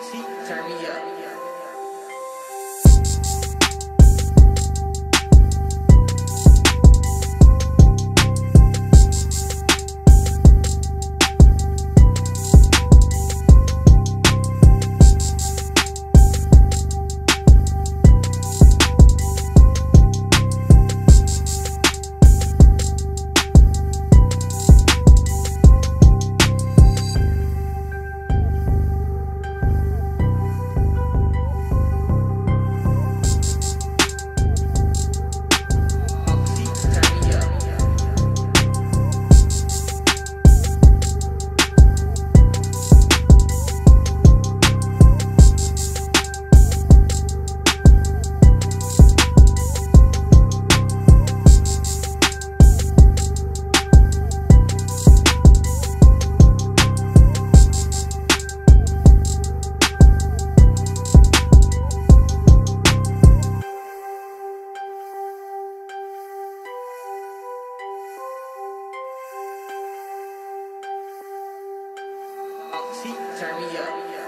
See, turn me up. Turn me up.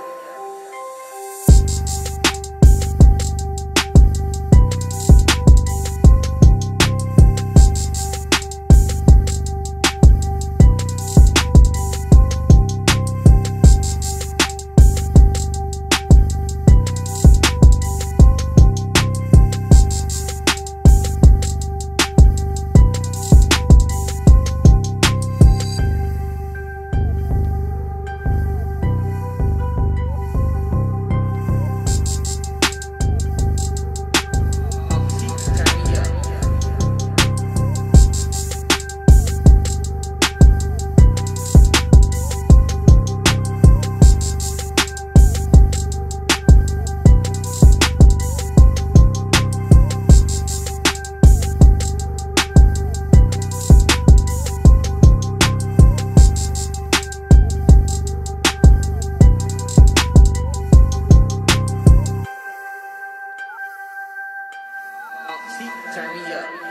Turn me up.